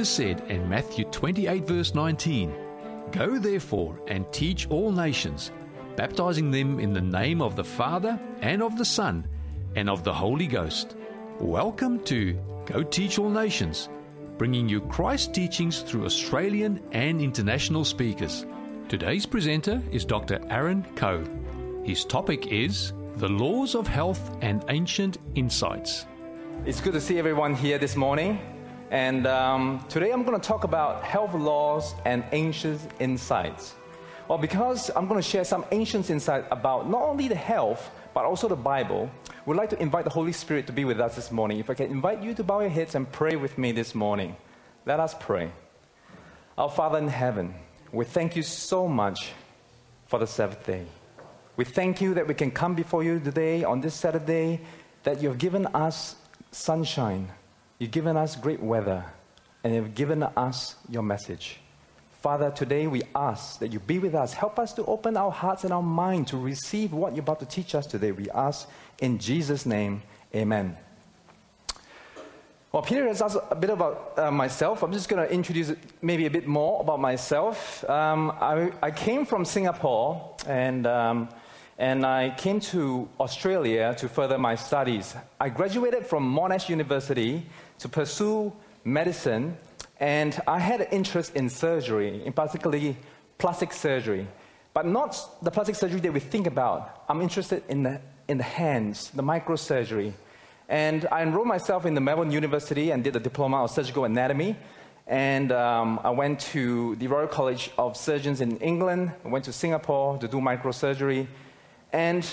Jesus said in Matthew 28, verse 19, Go therefore and teach all nations, baptizing them in the name of the Father and of the Son and of the Holy Ghost. Welcome to Go Teach All Nations, bringing you Christ teachings through Australian and international speakers. Today's presenter is Dr. Aaron Coe. His topic is The Laws of Health and Ancient Insights. It's good to see everyone here this morning. And um, today I'm going to talk about health laws and ancient insights. Well, because I'm going to share some ancient insight about not only the health, but also the Bible, we'd like to invite the Holy Spirit to be with us this morning. If I can invite you to bow your heads and pray with me this morning. Let us pray. Our Father in heaven, we thank you so much for the Sabbath day. We thank you that we can come before you today on this Saturday, that you've given us sunshine You've given us great weather, and you've given us your message. Father, today we ask that you be with us. Help us to open our hearts and our mind to receive what you're about to teach us today. We ask in Jesus' name, amen. Well, Peter has asked a bit about uh, myself. I'm just going to introduce maybe a bit more about myself. Um, I, I, came from Singapore, and um, and I came to Australia to further my studies. I graduated from Monash University to pursue medicine, and I had an interest in surgery, in particularly plastic surgery, but not the plastic surgery that we think about. I'm interested in the, in the hands, the microsurgery. And I enrolled myself in the Melbourne University and did a diploma of surgical anatomy. And um, I went to the Royal College of Surgeons in England. I went to Singapore to do microsurgery. And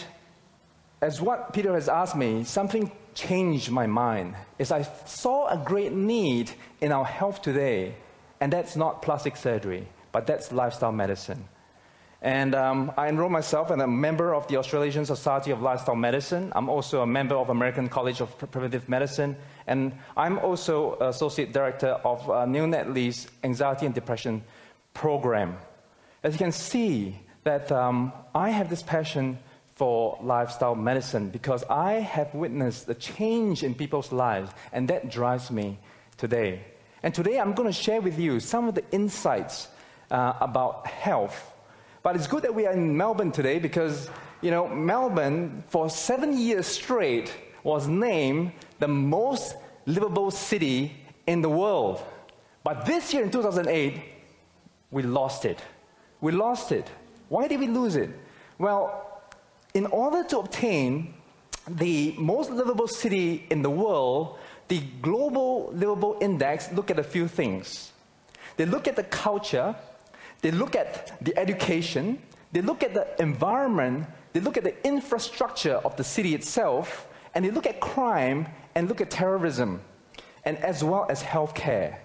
as what Peter has asked me, something changed my mind. Is I saw a great need in our health today, and that's not plastic surgery, but that's lifestyle medicine. And um, I enrolled myself and a member of the Australasian Society of Lifestyle Medicine. I'm also a member of American College of Preventive Medicine. And I'm also Associate Director of uh, Nedley's Anxiety and Depression Program. As you can see, that um, I have this passion for lifestyle medicine because I have witnessed the change in people's lives, and that drives me today. And today I'm going to share with you some of the insights uh, about health. But it's good that we are in Melbourne today because, you know, Melbourne for seven years straight was named the most livable city in the world. But this year in 2008, we lost it. We lost it. Why did we lose it? Well, in order to obtain the most livable city in the world, the Global Livable Index look at a few things. They look at the culture, they look at the education, they look at the environment, they look at the infrastructure of the city itself, and they look at crime and look at terrorism, and as well as healthcare.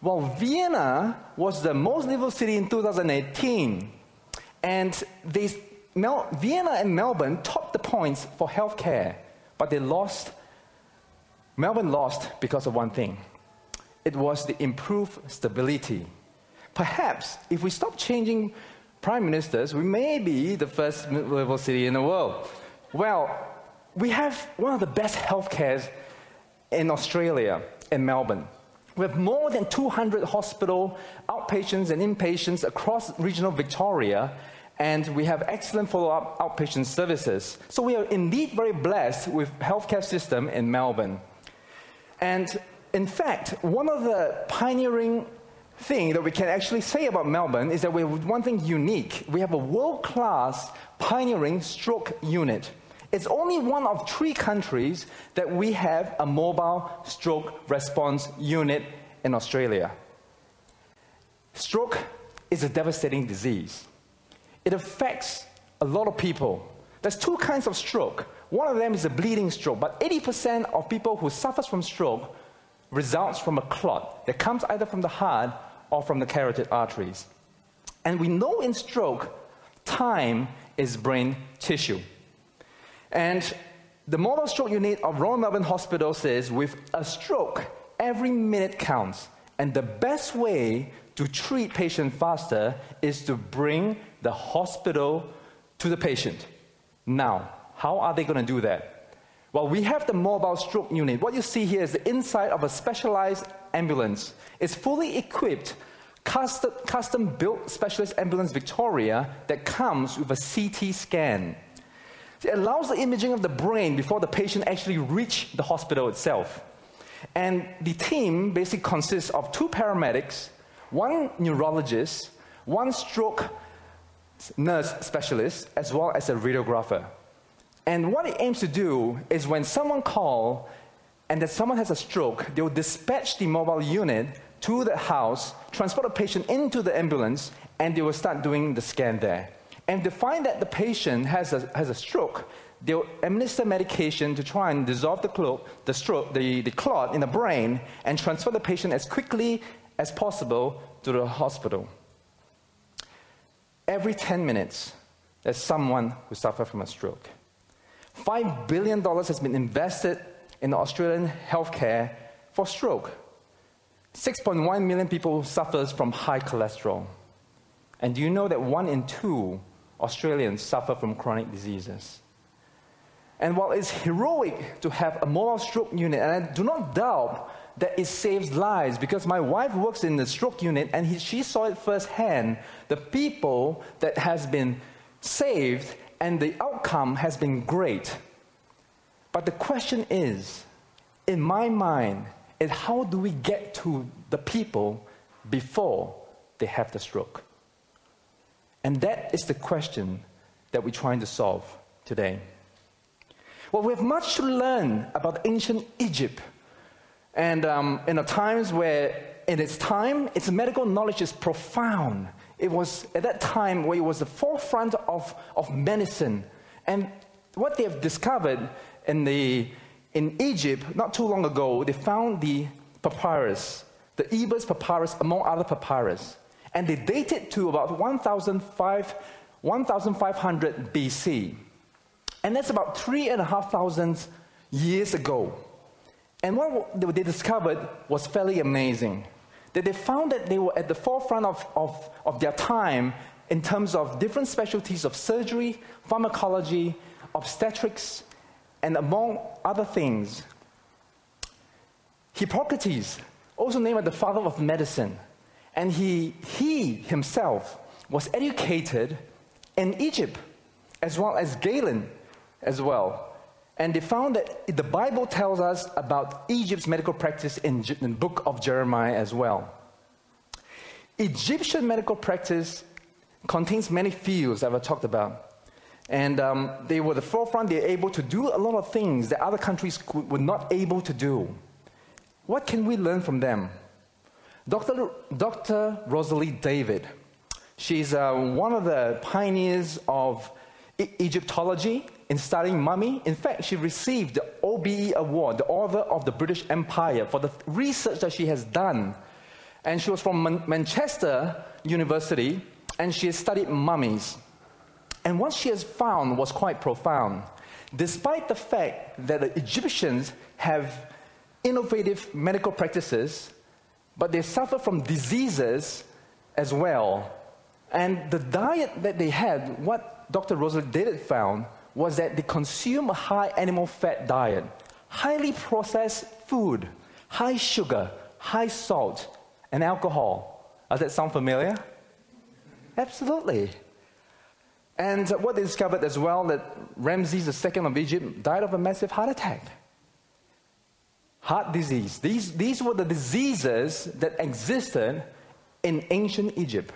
While Vienna was the most livable city in 2018, and they Mel- Vienna and Melbourne topped the points for healthcare, but they lost. Melbourne lost because of one thing it was the improved stability. Perhaps if we stop changing prime ministers, we may be the first livable city in the world. Well, we have one of the best healthcares in Australia, in Melbourne. We have more than 200 hospital outpatients and inpatients across regional Victoria, and we have excellent follow-up outpatient services. So we are indeed very blessed with healthcare system in Melbourne. And in fact, one of the pioneering thing that we can actually say about Melbourne is that we have one thing unique. We have a world-class pioneering stroke unit. It's only one of three countries that we have a mobile stroke response unit in Australia. Stroke is a devastating disease it affects a lot of people. There's two kinds of stroke. One of them is a bleeding stroke, but 80% of people who suffer from stroke results from a clot that comes either from the heart or from the carotid arteries. And we know in stroke, time is brain tissue. And the mobile stroke unit of Royal Melbourne Hospital says with a stroke, every minute counts. And the best way to treat patients faster is to bring the hospital to the patient. Now, how are they going to do that? Well, we have the mobile stroke unit. What you see here is the inside of a specialized ambulance It's fully equipped, custom, custom built specialist ambulance Victoria that comes with a CT scan. It allows the imaging of the brain before the patient actually reach the hospital itself. And the team basically consists of two paramedics, one neurologist, one stroke nurse specialist, as well as a radiographer. And what it aims to do is when someone calls and that someone has a stroke, they will dispatch the mobile unit to the house, transport the patient into the ambulance, and they will start doing the scan there. And they find that the patient has a, has a stroke, they'll administer medication to try and dissolve the, clot, the, stroke, the, the clot in the brain and transfer the patient as quickly as possible to the hospital. Every 10 minutes, there's someone who suffers from a stroke. $5 billion has been invested in Australian healthcare for stroke. 6.1 million people suffers from high cholesterol. And do you know that one in two Australians suffer from chronic diseases? And while it's heroic to have a mobile stroke unit, and I do not doubt that it saves lives because my wife works in the stroke unit and he, she saw it firsthand, the people that has been saved and the outcome has been great. But the question is, in my mind, is how do we get to the people before they have the stroke? And that is the question that we're trying to solve today. Well, we have much to learn about ancient Egypt. And um, in the times where, in its time, its medical knowledge is profound. It was at that time where it was the forefront of, of medicine. And what they have discovered in, the, in Egypt, not too long ago, they found the papyrus, the Ebers papyrus, among other papyrus. And they date it to about 1,500 BC. And that's about three and a half thousand years ago. And what they discovered was fairly amazing. That they found that they were at the forefront of, of, of their time in terms of different specialties of surgery, pharmacology, obstetrics, and among other things, Hippocrates, also named the father of medicine, and he, he himself was educated in Egypt, as well as Galen as well. And they found that the Bible tells us about Egypt's medical practice in, the book of Jeremiah as well. Egyptian medical practice contains many fields that I've talked about. And um, they were the forefront, they were able to do a lot of things that other countries could, were not able to do. What can we learn from them? Dr. Dr. Rosalie David, she's uh, one of the pioneers of Egyptology in studying mummy. In fact, she received the OBE award, the Order of the British Empire, for the research that she has done. And she was from Man- Manchester University, and she has studied mummies. And what she has found was quite profound. Despite the fact that the Egyptians have innovative medical practices, but they suffer from diseases as well. And the diet that they had, what Dr. Rosalie David found, was that they consume a high animal fat diet, highly processed food, high sugar, high salt, and alcohol. Does that sound familiar? Absolutely. And what they discovered as well that Ramses II of Egypt died of a massive heart attack. Heart disease. These, these were the diseases that existed in ancient Egypt.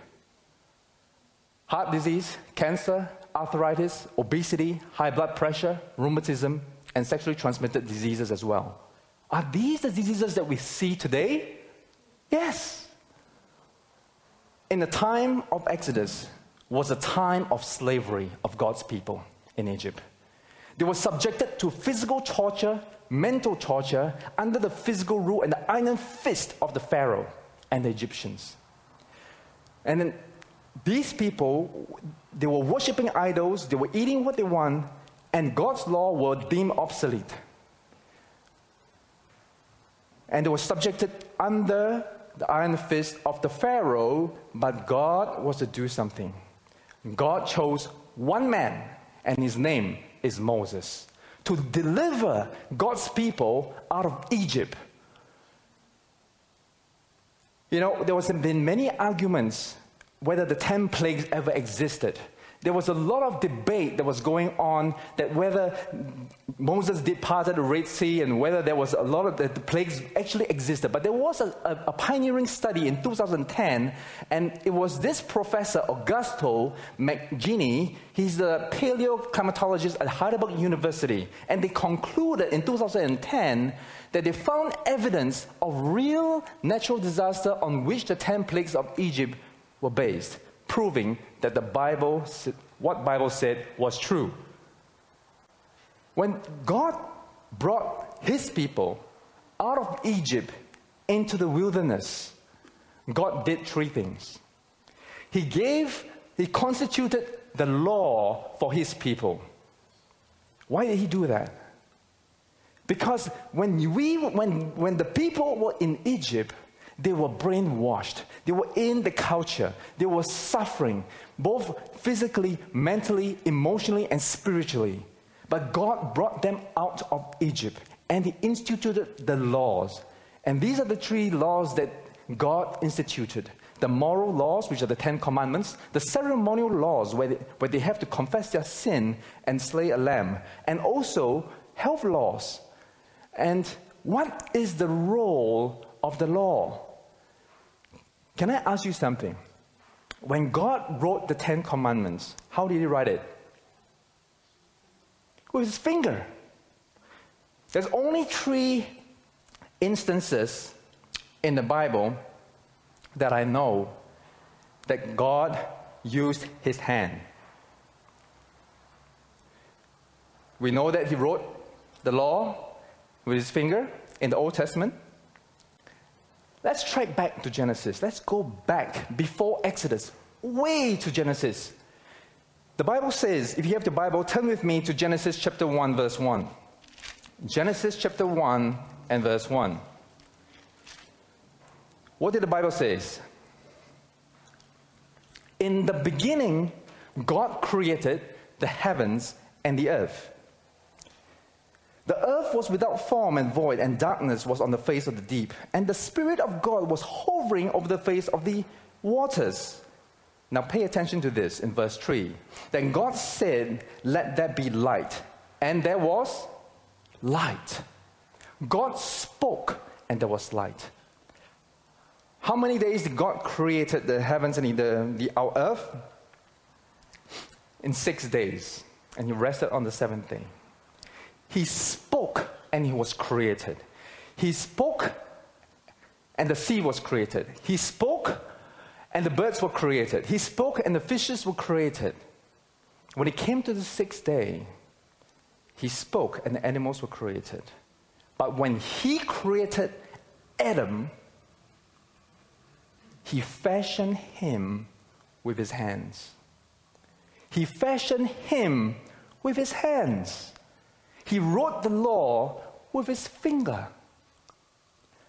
Heart disease, cancer, arthritis, obesity, high blood pressure, rheumatism, and sexually transmitted diseases as well. Are these the diseases that we see today? Yes. In the time of Exodus, was a time of slavery of God's people in Egypt. They were subjected to physical torture, mental torture, under the physical rule and the iron fist of the Pharaoh and the Egyptians. And then these people, they were worshiping idols, they were eating what they want, and God's law were deemed obsolete. And they were subjected under the iron fist of the Pharaoh, but God was to do something. God chose one man, and his name is Moses, to deliver God's people out of Egypt. You know, there was been many arguments whether the ten plagues ever existed. There was a lot of debate that was going on that whether Moses did part of the Red Sea and whether there was a lot of the, the plagues actually existed. But there was a, a, a, pioneering study in 2010, and it was this professor, Augusto Magini, he's the paleoclimatologist at Heidelberg University, and they concluded in 2010 that they found evidence of real natural disaster on which the 10 plagues of Egypt were based proving that the Bible, what Bible said was true. When God brought his people out of Egypt into the wilderness, God did three things. He gave, he constituted the law for his people. Why did he do that? Because when, we, when, when the people were in Egypt, they were brainwashed. They were in the culture. They were suffering, both physically, mentally, emotionally, and spiritually. But God brought them out of Egypt and He instituted the laws. And these are the three laws that God instituted the moral laws, which are the Ten Commandments, the ceremonial laws, where they, where they have to confess their sin and slay a lamb, and also health laws. And what is the role of the law? Can I ask you something? When God wrote the Ten Commandments, how did He write it? With His finger. There's only three instances in the Bible that I know that God used His hand. We know that He wrote the law with His finger in the Old Testament. Let's track back to Genesis. Let's go back before Exodus, way to Genesis. The Bible says, if you have the Bible, turn with me to Genesis chapter 1, verse 1. Genesis chapter 1 and verse 1. What did the Bible say? In the beginning, God created the heavens and the earth. The earth was without form and void, and darkness was on the face of the deep. And the Spirit of God was hovering over the face of the waters. Now pay attention to this in verse 3. Then God said, Let there be light. And there was light. God spoke, and there was light. How many days did God created the heavens and the, the our earth? In six days. And he rested on the seventh day. He spoke and he was created. He spoke and the sea was created. He spoke and the birds were created. He spoke and the fishes were created. When it came to the sixth day, he spoke and the animals were created. But when he created Adam, he fashioned him with his hands. He fashioned him with his hands. He wrote the law with his finger.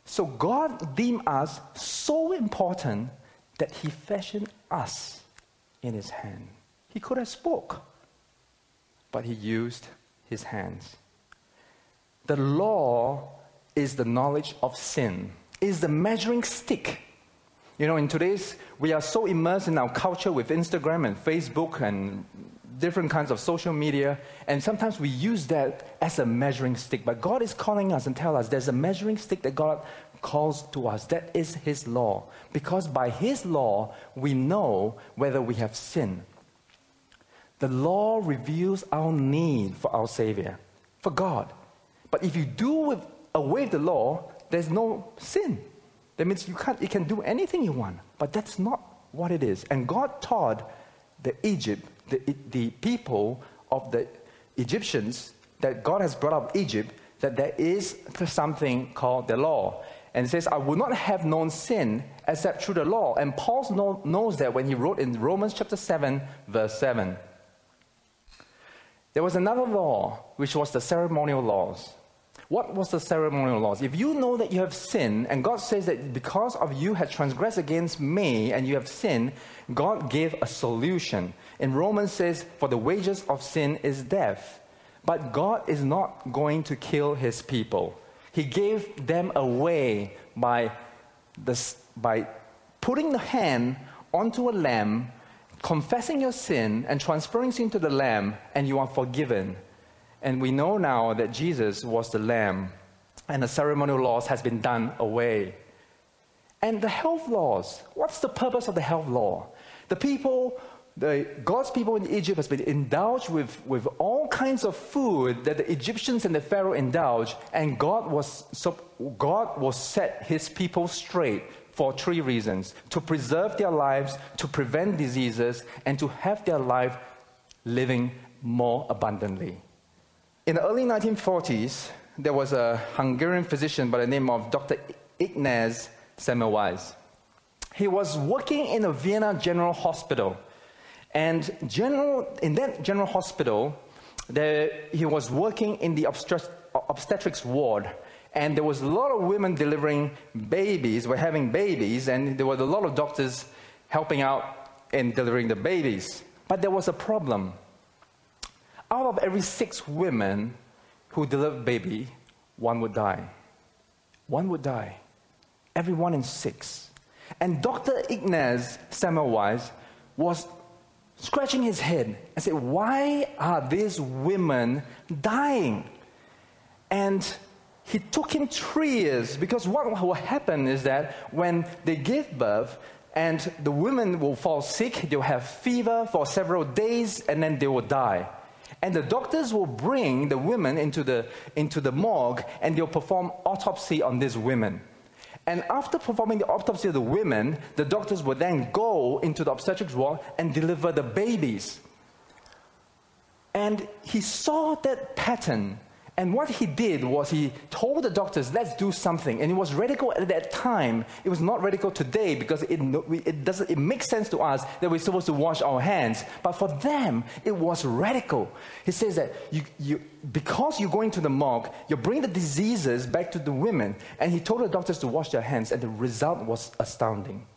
So God deemed us so important that he fashioned us in his hand. He could have spoke, but he used his hands. The law is the knowledge of sin, is the measuring stick. You know, in today's, we are so immersed in our culture with Instagram and Facebook and different kinds of social media, and sometimes we use that as a measuring stick. But God is calling us and tell us there's a measuring stick that God calls to us. That is His law. Because by His law, we know whether we have sinned. The law reveals our need for our Savior, for God. But if you do with, away the law, there's no sin. That means you, can't, you can do anything you want. But that's not what it is. And God taught the Egypt the, the people of the Egyptians that God has brought up Egypt that there is something called the law. And says, I would not have known sin except through the law. And Paul know, knows that when he wrote in Romans chapter 7, verse 7. There was another law, which was the ceremonial laws. What was the ceremonial laws? If you know that you have sinned, and God says that because of you had transgressed against me and you have sinned, God gave a solution. In Romans says, For the wages of sin is death. But God is not going to kill his people. He gave them away by this, by putting the hand onto a lamb, confessing your sin, and transferring sin to the lamb, and you are forgiven. And we know now that Jesus was the lamb, and the ceremonial laws has been done away. And the health laws, what's the purpose of the health law? The people the, God's people in Egypt has been indulged with, with all kinds of food that the Egyptians and the Pharaoh indulged, and God was, so, God was set his people straight for three reasons to preserve their lives, to prevent diseases, and to have their life living more abundantly. In the early 1940s, there was a Hungarian physician by the name of Dr. Ignaz Semmelweis. He was working in a Vienna General Hospital and general, in that general hospital, there, he was working in the obstetrics ward. And there was a lot of women delivering babies, were having babies, and there were a lot of doctors helping out in delivering the babies. But there was a problem. Out of every six women who delivered baby, one would die. One would die. Every one in six. And Dr. Ignaz Semmelweis was scratching his head and said, Why are these women dying? And he took him three years because what will happen is that when they give birth, and the women will fall sick, they'll have fever for several days, and then they will die. And the doctors will bring the women into the, into the morgue and they'll perform autopsy on these women. And after performing the autopsy of the women, the doctors would then go into the obstetrics ward and deliver the babies. And he saw that pattern and what he did was he told the doctors, let's do something. And it was radical at that time. It was not radical today because it, it, doesn't, it makes sense to us that we're supposed to wash our hands. But for them, it was radical. He says that you, you, because you're going to the morgue, you bring the diseases back to the women. And he told the doctors to wash their hands, and the result was astounding.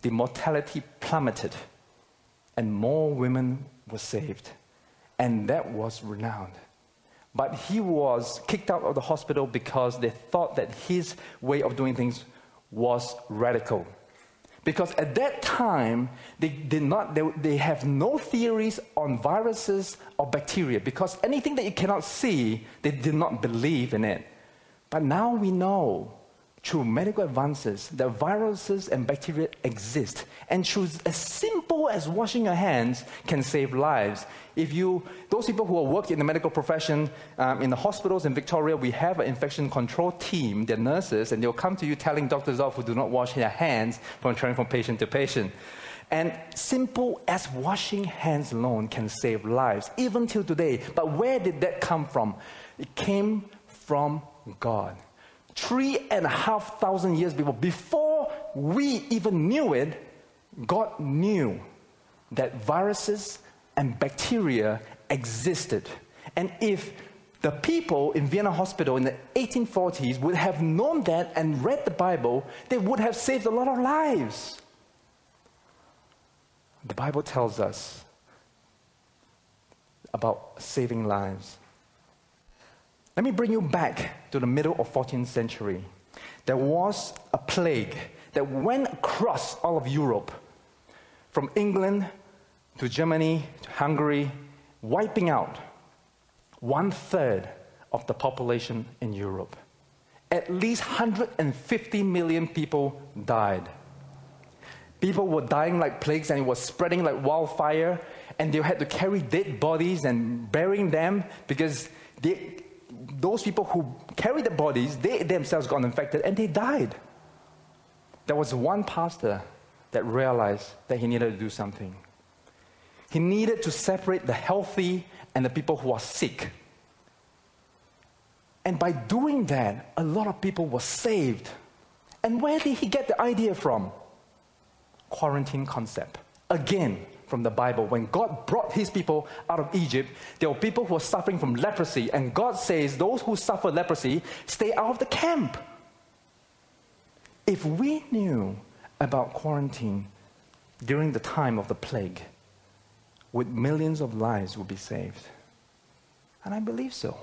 The mortality plummeted, and more women were saved. And that was renowned. But he was kicked out of the hospital because they thought that his way of doing things was radical. Because at that time, they did not, they, they have no theories on viruses or bacteria. Because anything that you cannot see, they did not believe in it. But now we know through medical advances that viruses and bacteria exist. And through as simple as washing your hands can save lives. If you, those people who work in the medical profession, um, in the hospitals in Victoria, we have an infection control team, they're nurses, and they'll come to you telling doctors off who do not wash their hands from transferring from patient to patient. And simple as washing hands alone can save lives, even till today. But where did that come from? It came from God three and a half thousand years before, before we even knew it, God knew that viruses and bacteria existed. And if the people in Vienna Hospital in the 1840s would have known that and read the Bible, they would have saved a lot of lives. The Bible tells us about saving lives. Let me bring you back to the middle of 14th century. There was a plague that went across all of Europe, from England to Germany to Hungary, wiping out one third of the population in Europe. At least 150 million people died. People were dying like plagues and it was spreading like wildfire, and they had to carry dead bodies and burying them because they, those people who carried the bodies, they themselves got infected and they died. There was one pastor that realized that he needed to do something. He needed to separate the healthy and the people who are sick. And by doing that, a lot of people were saved. And where did he get the idea from? Quarantine concept. Again, from the Bible. When God brought his people out of Egypt, there were people who were suffering from leprosy, and God says, Those who suffer leprosy, stay out of the camp. If we knew about quarantine during the time of the plague, would millions of lives would be saved? And I believe so.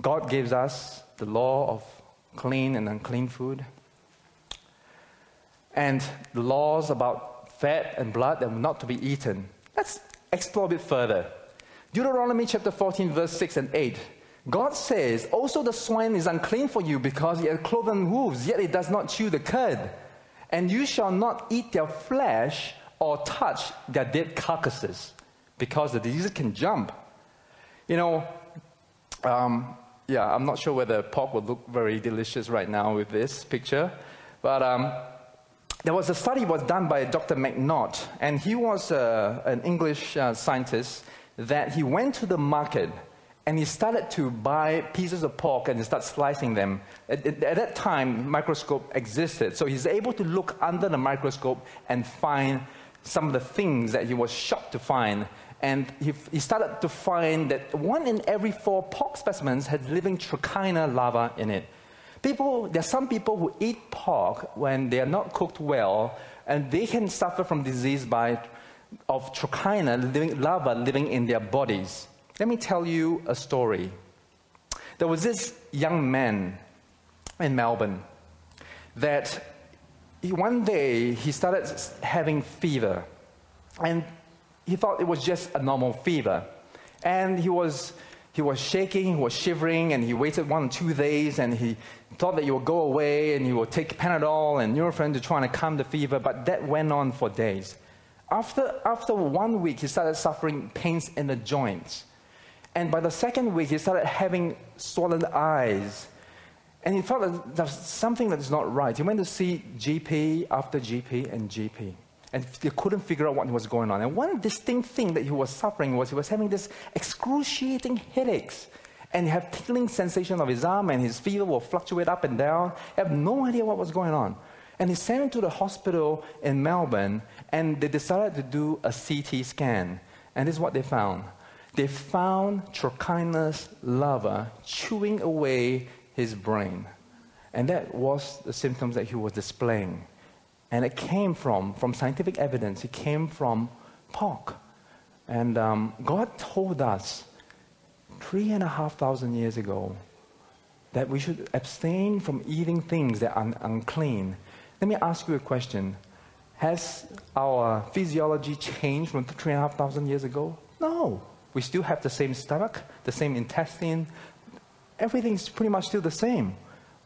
God gives us the law of clean and unclean food, and the laws about fat and blood that were not to be eaten. Let's explore a bit further. Deuteronomy chapter 14, verse 6 and 8. God says, Also the swine is unclean for you because it has cloven hooves, yet it does not chew the cud. And you shall not eat their flesh or touch their dead carcasses because the disease can jump. You know, um, yeah, I'm not sure whether pork would look very delicious right now with this picture, but um, there was a study was done by Dr. McNaught, and he was uh, an English uh, scientist that he went to the market and he started to buy pieces of pork and he started slicing them. At, at, at, that time, microscope existed, so he's able to look under the microscope and find some of the things that he was shocked to find. And he, he started to find that one in every four pork specimens had living trichina larvae in it. People, there are some people who eat pork when they are not cooked well, and they can suffer from disease by, of trichina living, larvae living in their bodies. Let me tell you a story. There was this young man in Melbourne that one day he started having fever, and he thought it was just a normal fever. And he was he was shaking, he was shivering, and he waited one or two days, and he thought that you would go away and you would take Panadol and Nurofen to try and calm the fever, but that went on for days. After, after one week, he started suffering pains in the joints. And by the second week, he started having swollen eyes. And he felt that there's something that is not right. He went to see GP after GP and GP and they couldn't figure out what was going on. And one distinct thing that he was suffering was he was having this excruciating headaches and have tingling sensation of his arm and his fever will fluctuate up and down. I have no idea what was going on. And he sent him to the hospital in Melbourne and they decided to do a CT scan. And this is what they found. They found Trichina's larva chewing away his brain. And that was the symptoms that he was displaying. And it came from, from scientific evidence, it came from pork. And um, God told us three and a half thousand years ago that we should abstain from eating things that are unclean. Let me ask you a question. Has our physiology changed from three and a half thousand years ago? No. We still have the same stomach, the same intestine. Everything's pretty much still the same.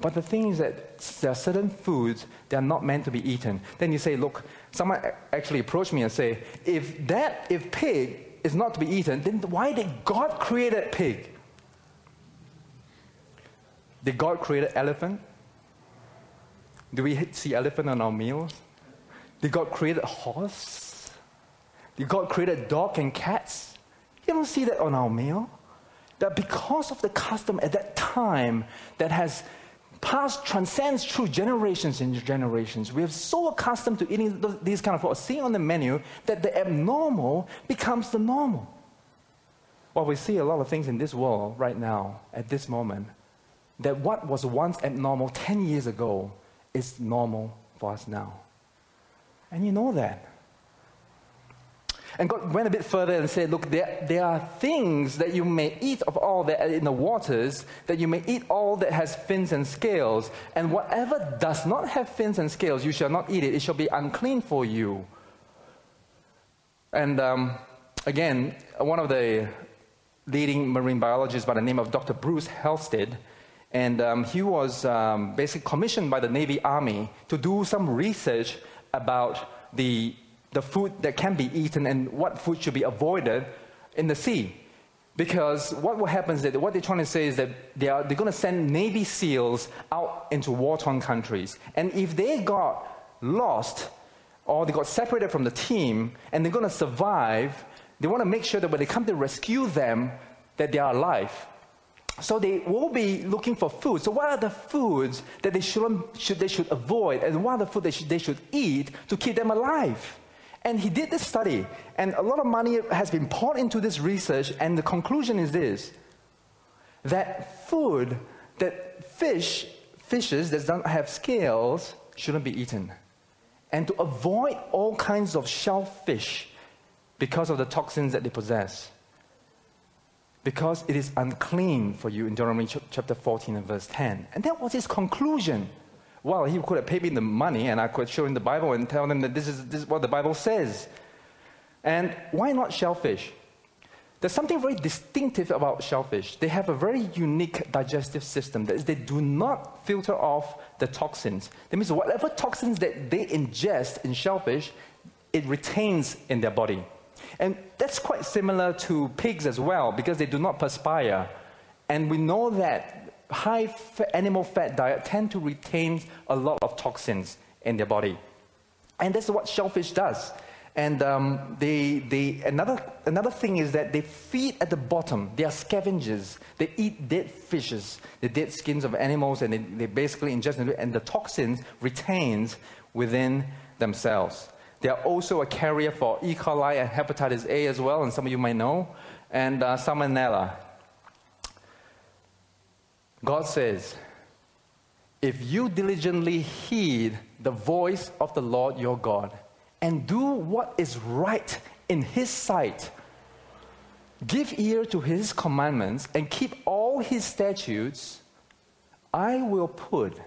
But the thing is that there are certain foods that are not meant to be eaten. Then you say, look, someone actually approached me and say, if that, if pig is not to be eaten, then why did God create a pig? Did God create an elephant? Do we see elephant on our meals? Did God create a horse? Did God create a dog and cats? You don't see that on our meal. That because of the custom at that time that has past transcends through generations and generations. We are so accustomed to eating these kind of foods, seeing on the menu, that the abnormal becomes the normal. Well, we see a lot of things in this world right now, at this moment, that what was once abnormal 10 years ago is normal for us now. And you know that. And God went a bit further and said, Look, there, there are things that you may eat of all that are in the waters, that you may eat all that has fins and scales. And whatever does not have fins and scales, you shall not eat it. It shall be unclean for you. And um, again, one of the leading marine biologists by the name of Dr. Bruce Halstead, and um, he was um, basically commissioned by the Navy Army to do some research about the the food that can be eaten and what food should be avoided in the sea. Because what will happen is that what they're trying to say is that they are, they're going to send Navy SEALs out into war torn countries. And if they got lost or they got separated from the team and they're going to survive, they want to make sure that when they come to rescue them, that they are alive. So they will be looking for food. So what are the foods that they, shouldn't, should, they should avoid and what are the food they should, they should eat to keep them alive? And he did this study, and a lot of money has been poured into this research, and the conclusion is this that food, that fish, fishes that don't have scales, shouldn't be eaten. And to avoid all kinds of shellfish because of the toxins that they possess. because it is unclean for you in Deuteronomy chapter 14 and verse 10. And that was his conclusion. Well, he could have paid me the money and I could show him the Bible and tell them that this is, this is what the Bible says. And why not shellfish? There's something very distinctive about shellfish. They have a very unique digestive system. That is, they do not filter off the toxins. That means whatever toxins that they ingest in shellfish, it retains in their body. And that's quite similar to pigs as well, because they do not perspire. And we know that high animal fat diet tend to retain a lot of toxins in their body. And that's what shellfish does. And um, they, they, another, another thing is that they feed at the bottom. They are scavengers. They eat dead fishes, the dead skins of animals, and they, they basically ingest and the toxins retains within themselves. They are also a carrier for E. coli and hepatitis A as well, and some of you might know, and uh, salmonella. God says, if you diligently heed the voice of the Lord your God and do what is right in His sight, give ear to His commandments and keep all His statutes, I will put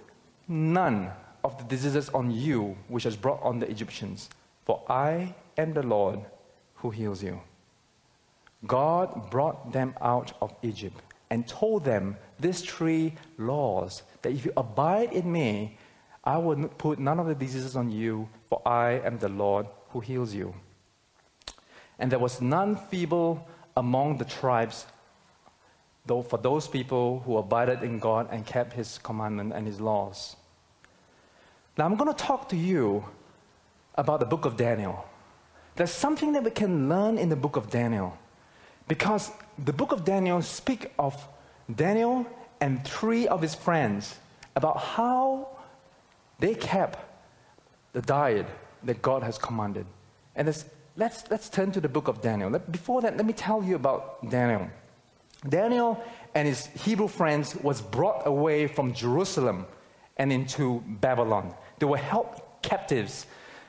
none of the diseases on you which has brought on the Egyptians, for I am the Lord who heals you. God brought them out of Egypt and told them these three laws that if you abide in me, I will put none of the diseases on you, for I am the Lord who heals you. And there was none feeble among the tribes, though for those people who abided in God and kept his commandment and his laws. Now I'm going to talk to you about the book of Daniel. There's something that we can learn in the book of Daniel. Because the book of Daniel speaks of Daniel and three of his friends about how they kept the diet that God has commanded. And let's, let's turn to the book of Daniel. Let, before that, let me tell you about Daniel. Daniel and his Hebrew friends was brought away from Jerusalem and into Babylon. They were held captives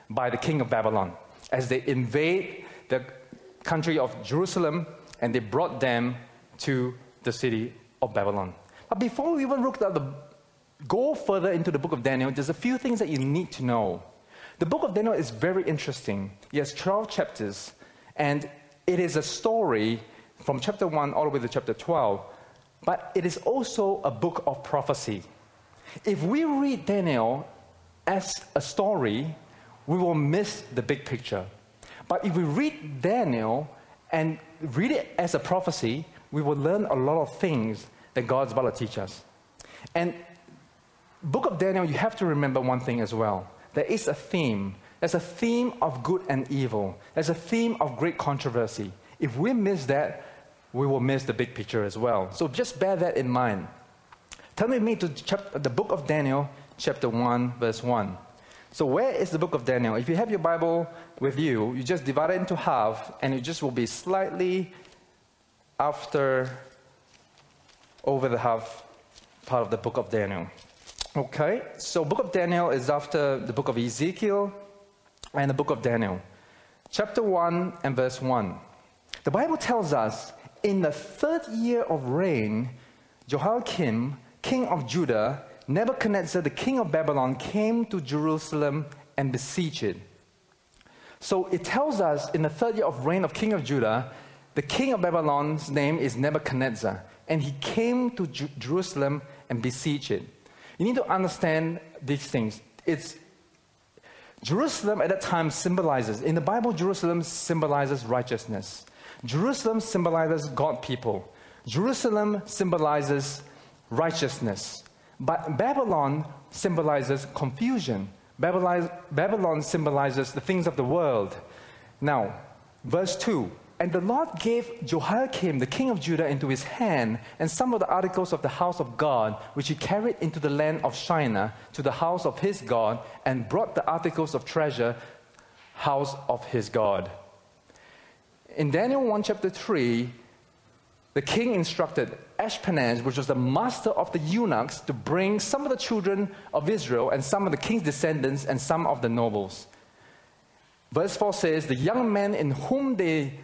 by the king of Babylon as they invade the country of Jerusalem and they brought them to the city of Babylon. But before we even look at the go further into the book of Daniel, there's a few things that you need to know. The book of Daniel is very interesting. It has 12 chapters, and it is a story from chapter 1 all the way to chapter 12, but it is also a book of prophecy. If we read Daniel as a story, we will miss the big picture. But if we read Daniel and read it as a prophecy, we will learn a lot of things that God's about to teach us. And book of Daniel, you have to remember one thing as well. There is a theme. There's a theme of good and evil. There's a theme of great controversy. If we miss that, we will miss the big picture as well. So just bear that in mind. Turn with me to the book of Daniel, chapter 1, verse 1. So, where is the book of Daniel? If you have your Bible with you, you just divide it into half, and it just will be slightly after, over the half part of the book of Daniel. Okay, so book of Daniel is after the book of Ezekiel and the book of Daniel. Chapter 1 and verse 1. The Bible tells us in the third year of reign, Jehoiakim, king of Judah, Nebuchadnezzar, the king of Babylon, came to Jerusalem and besieged it. So it tells us in the third year of reign of king of Judah, the king of Babylon's name is Nebuchadnezzar, and he came to Jerusalem and besieged it. You need to understand these things. It's Jerusalem at that time symbolizes, in the Bible, Jerusalem symbolizes righteousness. Jerusalem symbolizes God people. Jerusalem symbolizes righteousness. But Babylon symbolizes confusion. Babylon, symbolizes the things of the world. Now, verse 2 and the Lord gave Jehoiakim, the king of Judah, into his hand, and some of the articles of the house of God, which he carried into the land of Shinar, to the house of his God, and brought the articles of treasure, house of his God. In Daniel 1, chapter 3, the king instructed Ashpenaz, which was the master of the eunuchs, to bring some of the children of Israel and some of the king's descendants and some of the nobles. Verse 4 says, The young men in whom they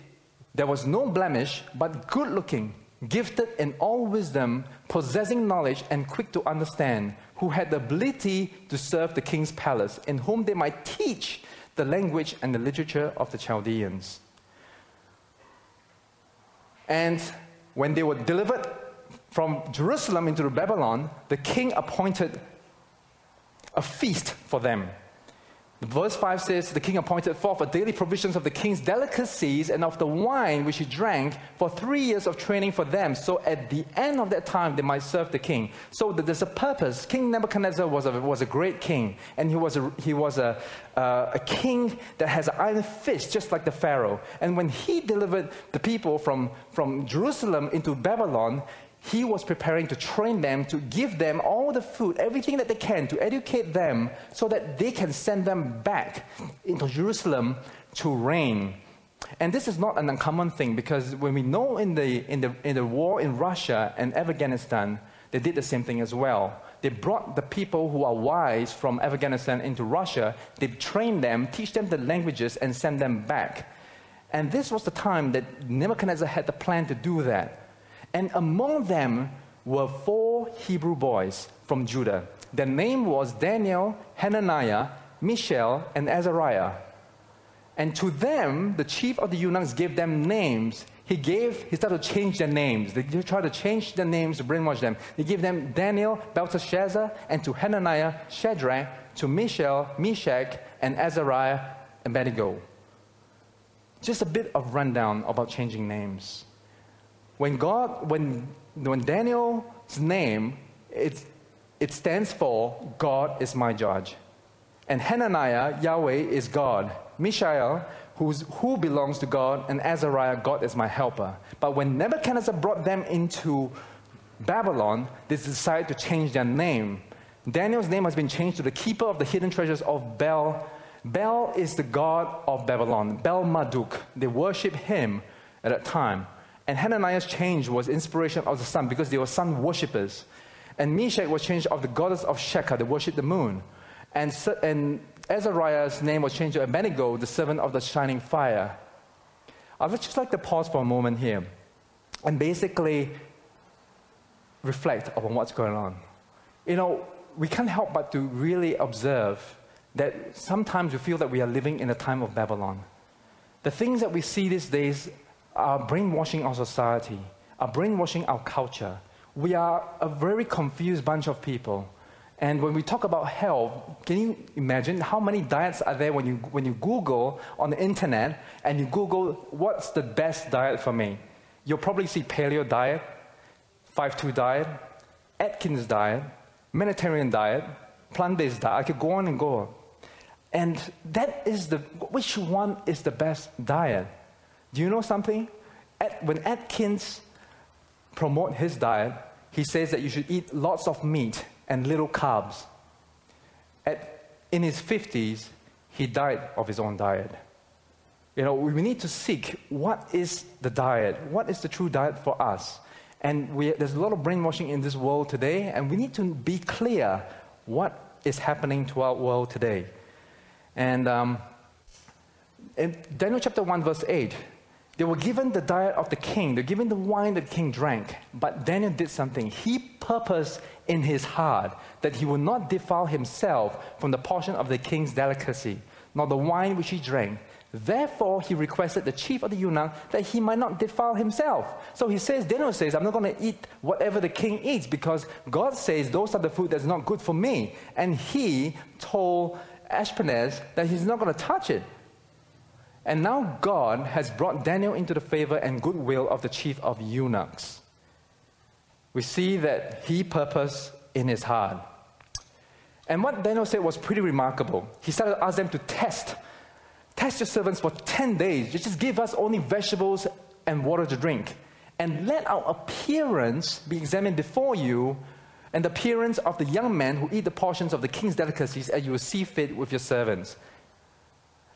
there was no blemish, but good looking, gifted in all wisdom, possessing knowledge, and quick to understand, who had the ability to serve the king's palace, in whom they might teach the language and the literature of the Chaldeans. And when they were delivered from Jerusalem into Babylon, the king appointed a feast for them. Verse 5 says, The king appointed forth a daily provisions of the king's delicacies and of the wine which he drank for three years of training for them. So at the end of that time, they might serve the king. So there's a purpose. King Nebuchadnezzar was a, was a great king, and he was, a, he was a, uh, a king that has an iron fist, just like the Pharaoh. And when he delivered the people from, from Jerusalem into Babylon, he was preparing to train them, to give them all the food, everything that they can, to educate them so that they can send them back into Jerusalem to reign. And this is not an uncommon thing because when we know in the, in the, in the war in Russia and Afghanistan, they did the same thing as well. They brought the people who are wise from Afghanistan into Russia, they trained them, teach them the languages, and send them back. And this was the time that Nebuchadnezzar had the plan to do that. And among them were four Hebrew boys from Judah. Their name was Daniel, Hananiah, Mishael, and Azariah. And to them, the chief of the eunuchs gave them names. He gave, he started to change their names. They tried to change their names to brainwash them. He gave them Daniel, Belteshazzar, and to Hananiah, Shadrach, to Mishael, Meshach, and Azariah, Abednego. Just a bit of rundown about changing names. When God, when, when Daniel's name, it, it stands for God is my judge. And Hananiah, Yahweh is God. Mishael, who's, who belongs to God, and Azariah, God is my helper. But when Nebuchadnezzar brought them into Babylon, they decided to change their name. Daniel's name has been changed to the keeper of the hidden treasures of Bel. Bel is the god of Babylon, Bel Marduk. They worship him at that time. And Hananiah's change was inspiration of the sun because they were sun worshippers. And Meshach was changed of the goddess of Shekha, they worshipped the moon. And, and Azariah's name was changed to Abednego, the servant of the shining fire. I would just like to pause for a moment here and basically reflect upon what's going on. You know, we can't help but to really observe that sometimes we feel that we are living in a time of Babylon. The things that we see these days are brainwashing our society, are brainwashing our culture. We are a very confused bunch of people. And when we talk about health, can you imagine how many diets are there when you, when you Google on the internet and you Google what's the best diet for me? You'll probably see paleo diet, 5-2 diet, Atkins diet, Mediterranean diet, plant-based diet. I could go on and go on. And that is the, which one is the best diet? Do you know something? When Atkins promote his diet, he says that you should eat lots of meat and little carbs. At, in his 50s, he died of his own diet. You know, we need to seek what is the diet? What is the true diet for us? And we, there's a lot of brainwashing in this world today, and we need to be clear what is happening to our world today. And um, in Daniel chapter 1, verse 8, they were given the diet of the king, they're given the wine that the king drank. But Daniel did something. He purposed in his heart that he would not defile himself from the portion of the king's delicacy, nor the wine which he drank. Therefore, he requested the chief of the eunuch that he might not defile himself. So he says, Daniel says, I'm not going to eat whatever the king eats because God says those are the food that's not good for me. And he told Ashpenaz that he's not going to touch it. And now God has brought Daniel into the favor and goodwill of the chief of eunuchs. We see that he purposed in his heart. And what Daniel said was pretty remarkable. He started to ask them to test. Test your servants for 10 days. Just give us only vegetables and water to drink. And let our appearance be examined before you, and the appearance of the young men who eat the portions of the king's delicacies as you will see fit with your servants.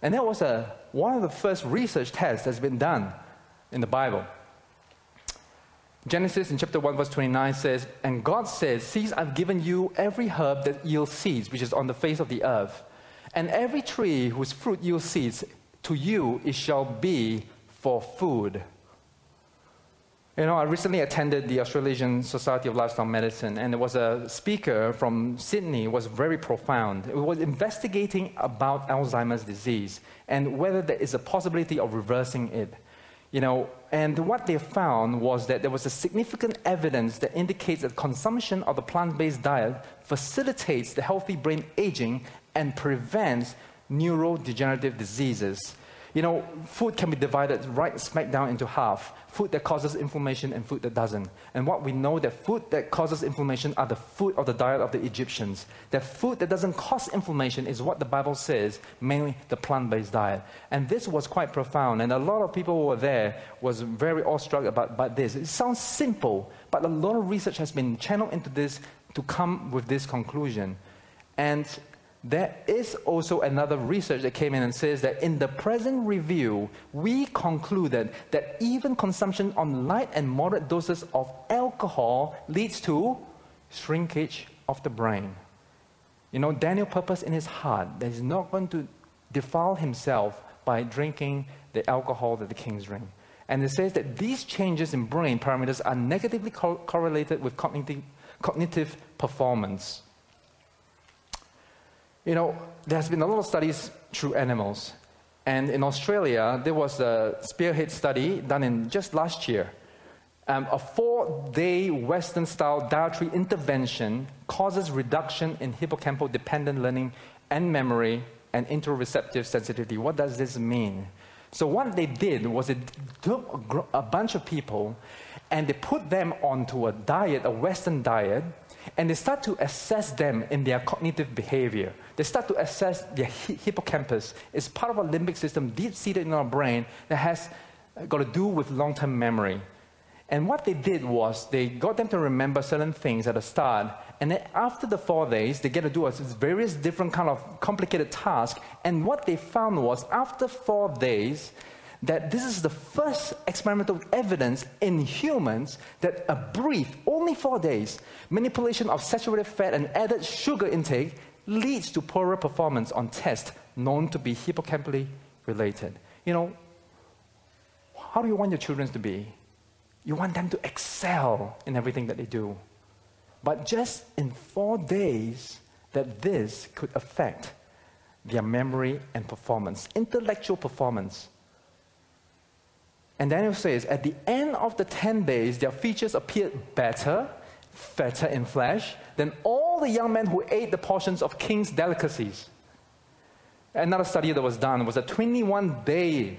And that was a, one of the first research tests that's been done in the Bible. Genesis in chapter 1, verse 29 says, And God says, See, I've given you every herb that yields seeds, which is on the face of the earth, and every tree whose fruit yields seeds, to you it shall be for food. You know, I recently attended the Australasian Society of Lifestyle Medicine, and there was a speaker from Sydney. Was very profound. It was investigating about Alzheimer's disease and whether there is a possibility of reversing it. You know, and what they found was that there was a significant evidence that indicates that consumption of the plant-based diet facilitates the healthy brain aging and prevents neurodegenerative diseases. You know, food can be divided right smack down into half food that causes inflammation and food that doesn't. And what we know that food that causes inflammation are the food of the diet of the Egyptians. That food that doesn't cause inflammation is what the Bible says, mainly the plant-based diet. And this was quite profound. And a lot of people who were there was very awestruck about, about this. It sounds simple, but a lot of research has been channeled into this to come with this conclusion. And there is also another research that came in and says that in the present review, we concluded that even consumption on light and moderate doses of alcohol leads to shrinkage of the brain. You know, Daniel purposed in his heart that he's not going to defile himself by drinking the alcohol that the kings drink. And it says that these changes in brain parameters are negatively co- correlated with cognitive, cognitive performance. You know, there's been a lot of studies through animals. And in Australia, there was a spearhead study done in just last year. Um, a four day Western style dietary intervention causes reduction in hippocampal dependent learning and memory and interoceptive sensitivity. What does this mean? So, what they did was they took a bunch of people and they put them onto a diet, a Western diet, and they start to assess them in their cognitive behavior. They start to assess their hippocampus. It's part of a limbic system deep seated in our brain that has uh, got to do with long term memory. And what they did was they got them to remember certain things at the start, and then after the four days, they get to do various different kind of complicated tasks. And what they found was after four days, that this is the first experimental evidence in humans that a brief, only four days, manipulation of saturated fat and added sugar intake leads to poorer performance on tests known to be hippocampally related. You know, how do you want your children to be? You want them to excel in everything that they do. But just in four days, that this could affect their memory and performance, intellectual performance. And Daniel says, at the end of the 10 days, their features appeared better, fatter in flesh, than all the young men who ate the portions of king's delicacies. Another study that was done was a 21 day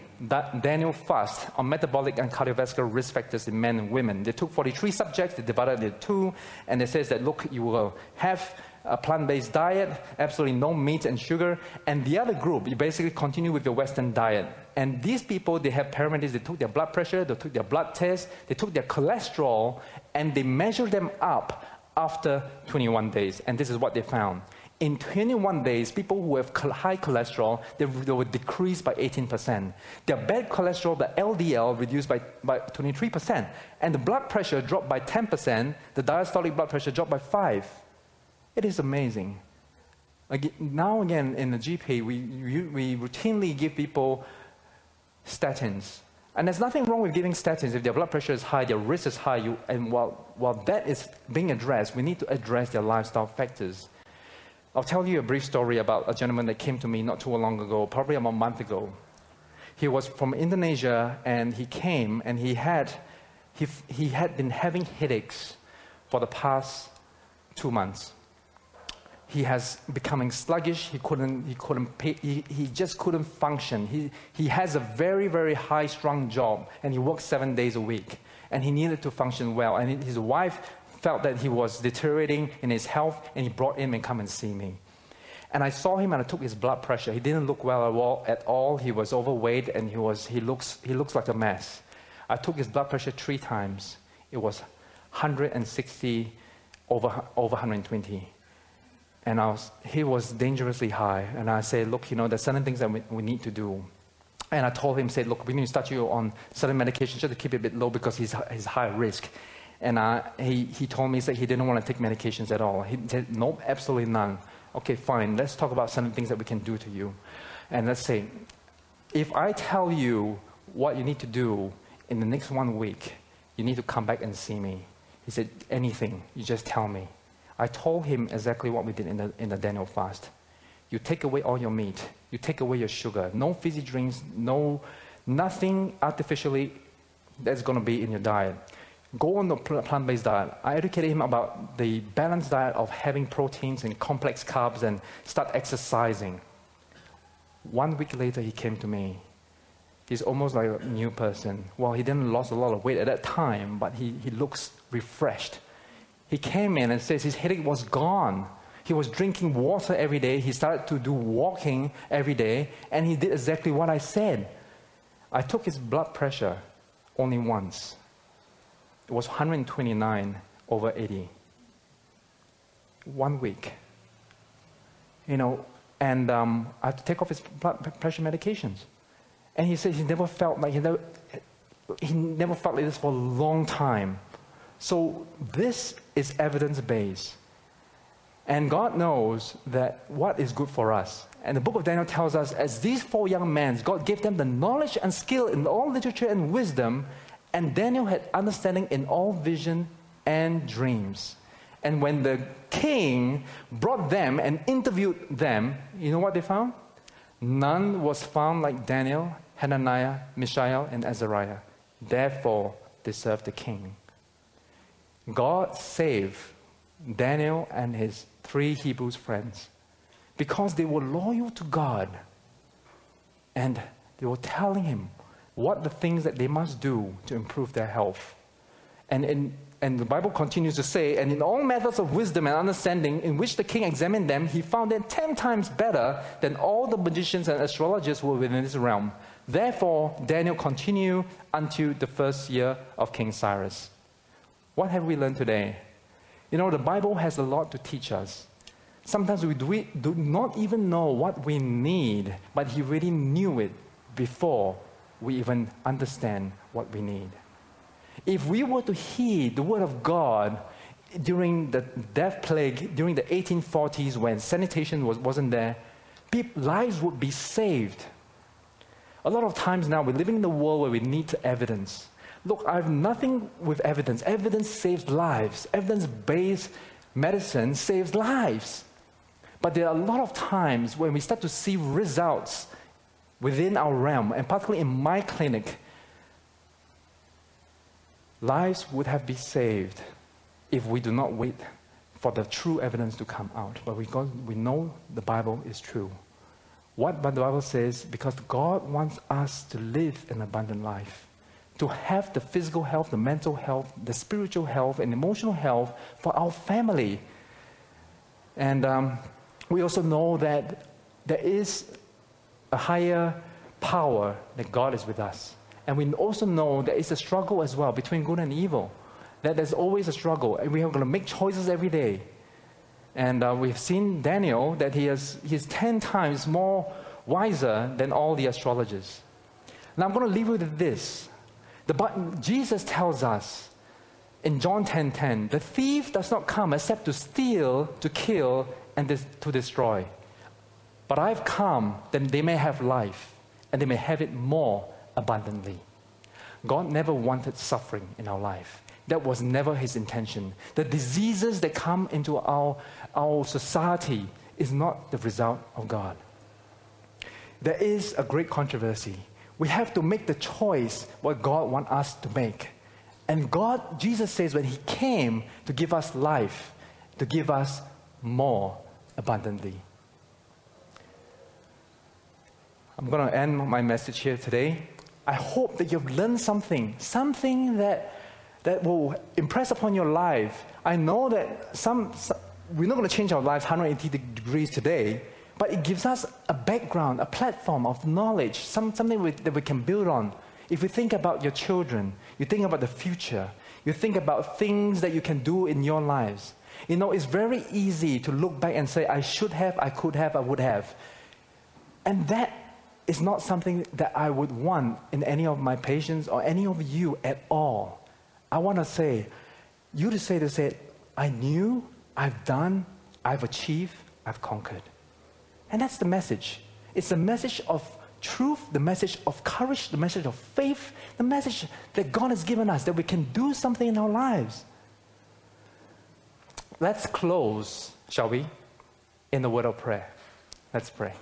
Daniel fast on metabolic and cardiovascular risk factors in men and women. They took 43 subjects, they divided it into two, and it says that look, you will have a plant based diet, absolutely no meat and sugar. And the other group, you basically continue with your Western diet. And these people, they have parameters. They took their blood pressure, they took their blood test, they took their cholesterol, and they measured them up after 21 days. And this is what they found. In 21 days, people who have high cholesterol, they, they would decrease by 18%. Their bad cholesterol, the LDL, reduced by, by 23%. And the blood pressure dropped by 10%. The diastolic blood pressure dropped by 5 it is amazing. Now again in the GP, we, we routinely give people statins. And there's nothing wrong with giving statins if their blood pressure is high, their risk is high, you, and while, while that is being addressed, we need to address their lifestyle factors. I'll tell you a brief story about a gentleman that came to me not too long ago, probably about a month ago. He was from Indonesia and he came and he had, he, he had been having headaches for the past two months he has becoming sluggish. He couldn't, he couldn't pay, he, he just couldn't function. He, he has a very, very high strung job and he works seven days a week and he needed to function well. And his wife felt that he was deteriorating in his health and he brought him and come and see me. And I saw him and I took his blood pressure. He didn't look well at all. At all. He was overweight and he, was, he, looks, he looks like a mess. I took his blood pressure three times. It was 160 over, over 120 and was, he was dangerously high. And I said, look, you know, there's certain things that we, we need to do. And I told him, said, look, we need to start you on certain medications just to keep it a bit low because he's, he's high risk. And uh, he, he told me that he didn't want to take medications at all. He said, nope, absolutely none. Okay, fine. Let's talk about certain things that we can do to you. And let's say, if I tell you what you need to do in the next one week, You need to come back and see me. He said, Anything, you just tell me. I told him exactly what we did in the, in the Daniel fast. You take away all your meat, you take away your sugar, no fizzy drinks, no nothing artificially that's going to be in your diet. Go on the plant based diet. I educated him about the balanced diet of having proteins and complex carbs and start exercising. One week later, he came to me. He's almost like a new person. Well, he didn't lose a lot of weight at that time, but he, he looks refreshed. He came in and says his headache was gone. He was drinking water every day. He started to do walking every day, and he did exactly what I said. I took his blood pressure only once. It was 129 over 80. One week. You know, and um, I had to take off his blood pressure medications. And he said he never felt like he never, he never felt like this for a long time. So this is evidence based. And God knows that what is good for us. And the book of Daniel tells us, as these four young men, God gave them the knowledge and skill in all literature and wisdom, and Daniel had understanding in all vision and dreams. And when the king brought them and interviewed them, you know what they found? None was found like Daniel, Hananiah, Mishael, and Azariah. Therefore, they served the king. God saved Daniel and his three Hebrews friends because they were loyal to God and they were telling him what the things that they must do to improve their health. And, in, and the Bible continues to say, and in all matters of wisdom and understanding in which the king examined them, he found them ten times better than all the magicians and astrologers who were within his realm. Therefore, Daniel continued until the first year of King Cyrus. What have we learned today? You know, the Bible has a lot to teach us. Sometimes we do, do not even know what we need, but He really knew it before we even understand what we need. If we were to heed the Word of God during the death plague, during the 1840s when sanitation was, wasn't there, people, lives would be saved. A lot of times now, we're living in a world where we need evidence. Look, I have nothing with evidence. Evidence saves lives. Evidence based medicine saves lives. But there are a lot of times when we start to see results within our realm, and particularly in my clinic, lives would have been saved if we do not wait for the true evidence to come out. But we, know the Bible is true. What the Bible says, because God wants us to live an abundant life to have the physical health, the mental health, the spiritual health, and emotional health for our family. And um, we also know that there is a higher power that God is with us. And we also know that is a struggle as well between good and evil. That there's always a struggle, and we are going to make choices every day. And uh, we've seen Daniel that he is he's 10 times more wiser than all the astrologers. Now I'm going to leave you with this. The, Jesus tells us in John 10:10, 10, 10, the thief does not come except to steal, to kill, and to destroy. But I've come that they may have life, and they may have it more abundantly. God never wanted suffering in our life. That was never his intention. The diseases that come into our, our society is not the result of God. There is a great controversy we have to make the choice what God wants us to make. And God, Jesus says, when He came to give us life, to give us more abundantly. I'm going to end my message here today. I hope that you've learned something, something that, that will impress upon your life. I know that some, some we're not going to change our lives 180 degrees today, but it gives us a background, a platform of knowledge, some, something we, that we can build on. If you think about your children, you think about the future, you think about things that you can do in your lives. You know, it's very easy to look back and say, I should have, I could have, I would have. And that is not something that I would want in any of my patients or any of you at all. I want to say, you to say to say, I knew, I've done, I've achieved, I've conquered. And that's the message. It's the message of truth, the message of courage, the message of faith, the message that God has given us that we can do something in our lives. Let's close, shall we, in the word of prayer. Let's pray.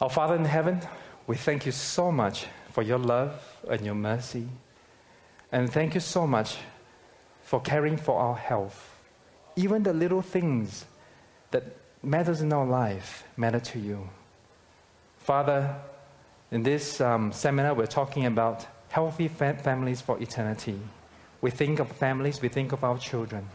Our Father in heaven, we thank you so much for your love and your mercy. And thank you so much for caring for our health. Even the little things that matters in our life matter to you. Father, in this um, seminar, we're talking about healthy families for eternity. We think of families, we think of our children.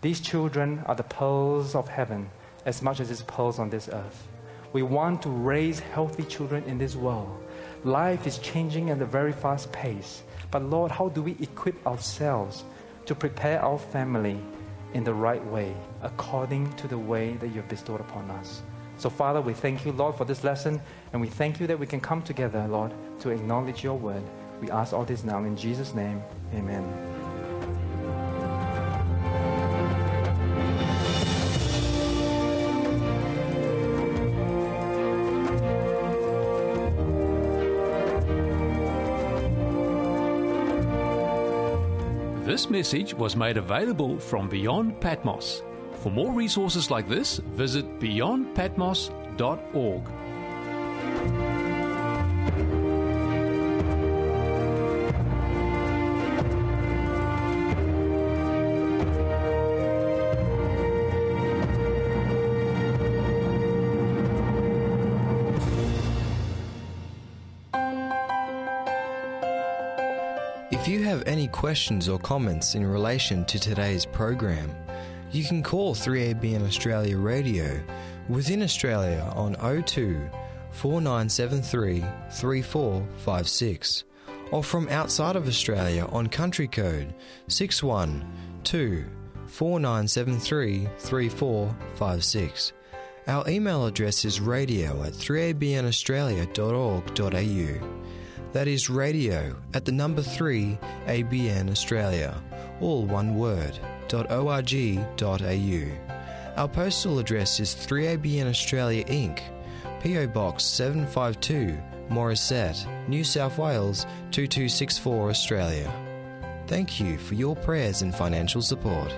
These children are the pearls of heaven as much as it's pearls on this earth. We want to raise healthy children in this world. Life is changing at a very fast pace. But Lord, how do we equip ourselves to prepare our family in the right way, according to the way that you've bestowed upon us? So, Father, we thank you, Lord, for this lesson, and we thank you that we can come together, Lord, to acknowledge your word. We ask all this now in Jesus' name. Amen. This message was made available from Beyond Patmos. For more resources like this, visit beyondpatmos.org. questions or comments in relation to today's program, you can call 3ABN Australia Radio within Australia on 02 4973 3456 or from outside of Australia on country code 612 4973 3456. Our email address is radio at 3abnaustralia.org.au. That is radio at the number 3 ABN Australia, all one word au. Our postal address is 3ABN Australia Inc., PO Box 752, Morisset, New South Wales 2264 Australia. Thank you for your prayers and financial support.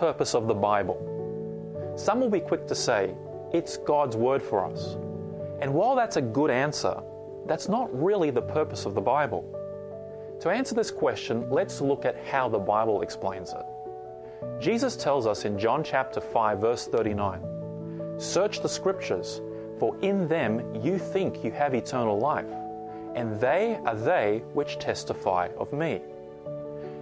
Purpose of the Bible? Some will be quick to say, it's God's word for us. And while that's a good answer, that's not really the purpose of the Bible. To answer this question, let's look at how the Bible explains it. Jesus tells us in John chapter 5 verse 39, Search the scriptures, for in them you think you have eternal life, and they are they which testify of me.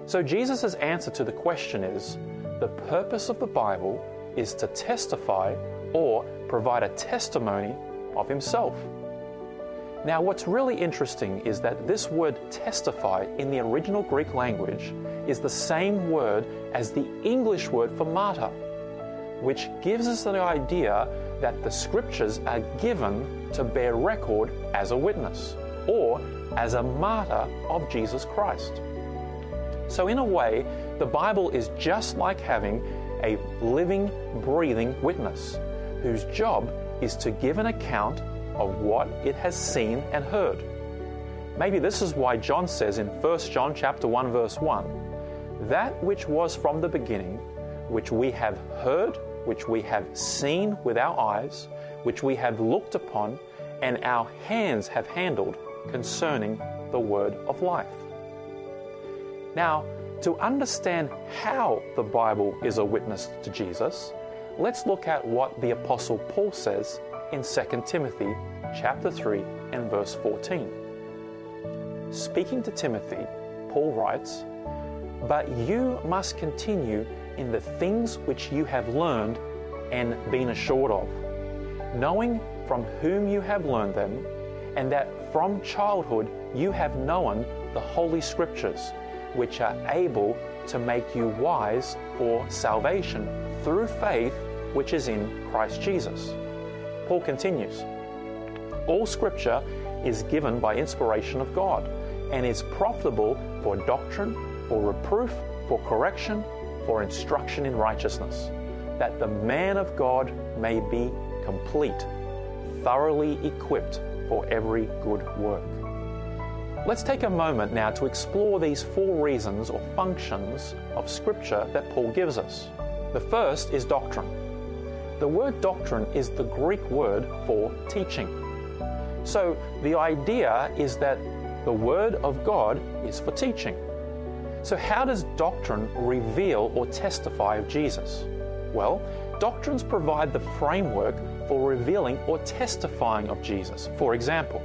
So Jesus' answer to the question is the purpose of the Bible is to testify or provide a testimony of himself. Now, what's really interesting is that this word testify in the original Greek language is the same word as the English word for martyr, which gives us the idea that the scriptures are given to bear record as a witness or as a martyr of Jesus Christ. So, in a way, the Bible is just like having a living, breathing witness whose job is to give an account of what it has seen and heard. Maybe this is why John says in 1 John chapter 1 verse 1, that which was from the beginning, which we have heard, which we have seen with our eyes, which we have looked upon, and our hands have handled concerning the word of life. Now, to understand how the Bible is a witness to Jesus, let's look at what the apostle Paul says in 2 Timothy chapter 3 and verse 14. Speaking to Timothy, Paul writes, "But you must continue in the things which you have learned and been assured of, knowing from whom you have learned them, and that from childhood you have known the holy scriptures, which are able to make you wise for salvation through faith which is in Christ Jesus. Paul continues All scripture is given by inspiration of God and is profitable for doctrine, for reproof, for correction, for instruction in righteousness, that the man of God may be complete, thoroughly equipped for every good work. Let's take a moment now to explore these four reasons or functions of Scripture that Paul gives us. The first is doctrine. The word doctrine is the Greek word for teaching. So the idea is that the Word of God is for teaching. So, how does doctrine reveal or testify of Jesus? Well, doctrines provide the framework for revealing or testifying of Jesus. For example,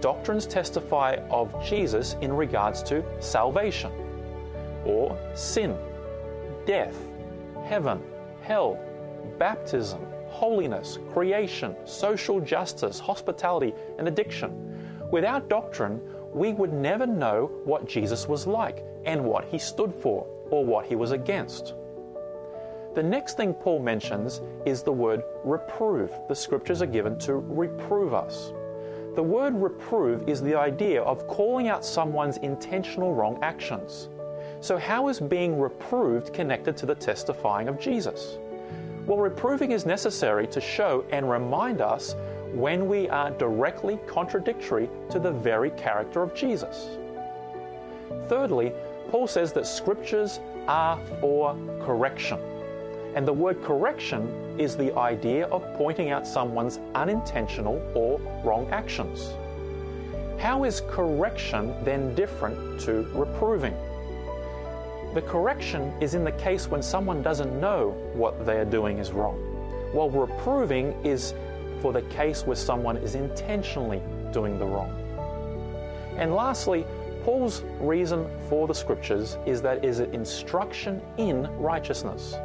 doctrines testify of Jesus in regards to salvation, or sin, death, heaven, hell, baptism, holiness, creation, social justice, hospitality, and addiction. Without doctrine, we would never know what Jesus was like and what he stood for or what he was against. The next thing Paul mentions is the word reprove. The scriptures are given to reprove us. The word reprove is the idea of calling out someone's intentional wrong actions. So, how is being reproved connected to the testifying of Jesus? Well, reproving is necessary to show and remind us when we are directly contradictory to the very character of Jesus. Thirdly, Paul says that scriptures are for correction. And the word correction is the idea of pointing out someone's unintentional or wrong actions. How is correction then different to reproving? The correction is in the case when someone doesn't know what they are doing is wrong, while reproving is for the case where someone is intentionally doing the wrong. And lastly, Paul's reason for the scriptures is that is instruction in righteousness.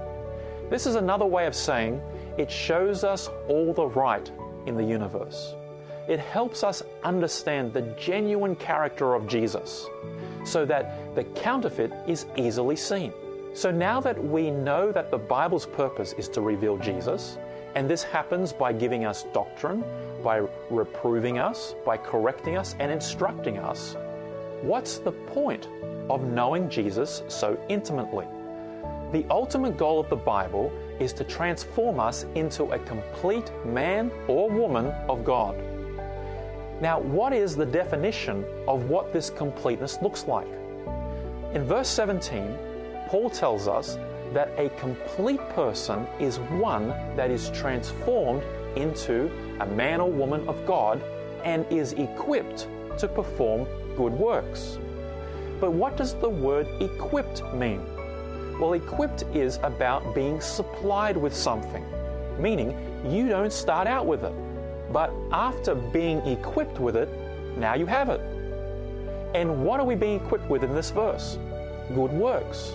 This is another way of saying it shows us all the right in the universe. It helps us understand the genuine character of Jesus so that the counterfeit is easily seen. So now that we know that the Bible's purpose is to reveal Jesus, and this happens by giving us doctrine, by reproving us, by correcting us, and instructing us, what's the point of knowing Jesus so intimately? The ultimate goal of the Bible is to transform us into a complete man or woman of God. Now, what is the definition of what this completeness looks like? In verse 17, Paul tells us that a complete person is one that is transformed into a man or woman of God and is equipped to perform good works. But what does the word equipped mean? Well, equipped is about being supplied with something, meaning you don't start out with it, but after being equipped with it, now you have it. And what are we being equipped with in this verse? Good works.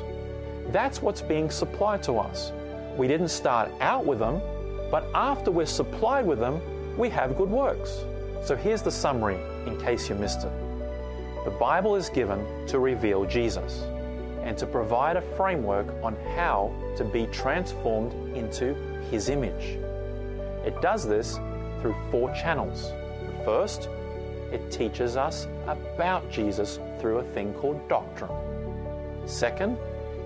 That's what's being supplied to us. We didn't start out with them, but after we're supplied with them, we have good works. So here's the summary in case you missed it. The Bible is given to reveal Jesus and to provide a framework on how to be transformed into His image. It does this through four channels. First, it teaches us about Jesus through a thing called doctrine. Second,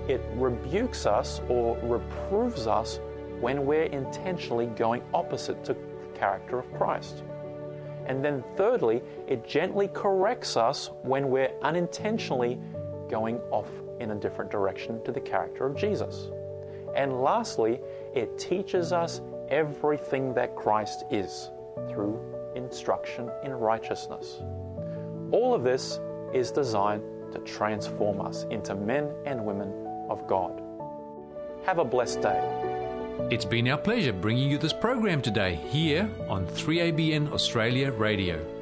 it rebukes us or reproves us when we're intentionally going opposite to the character of Christ. And then thirdly, it gently corrects us when we're unintentionally going off in a different direction to the character of Jesus. And lastly, it teaches us everything that Christ is through instruction in righteousness. All of this is designed to transform us into men and women of God. Have a blessed day. It's been our pleasure bringing you this program today here on 3ABN Australia Radio.